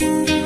嗯